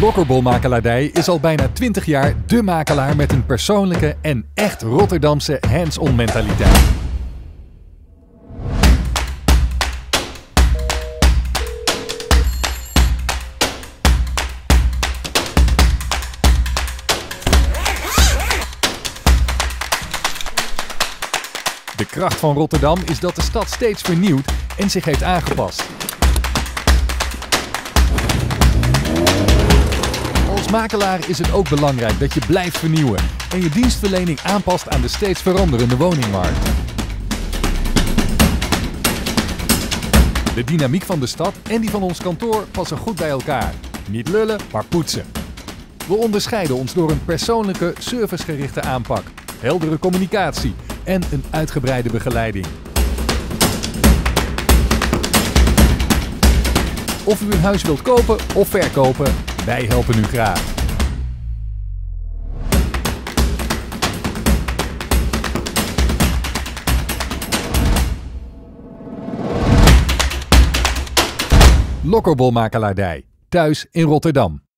Lokkerbol Makelaardij is al bijna 20 jaar de makelaar met een persoonlijke en echt Rotterdamse hands-on mentaliteit. De kracht van Rotterdam is dat de stad steeds vernieuwt en zich heeft aangepast. Als makelaar is het ook belangrijk dat je blijft vernieuwen en je dienstverlening aanpast aan de steeds veranderende woningmarkt. De dynamiek van de stad en die van ons kantoor passen goed bij elkaar. Niet lullen, maar poetsen. We onderscheiden ons door een persoonlijke, servicegerichte aanpak, heldere communicatie en een uitgebreide begeleiding. Of u een huis wilt kopen of verkopen, wij helpen u graag. Lokkerbol Makelaardij, thuis in Rotterdam.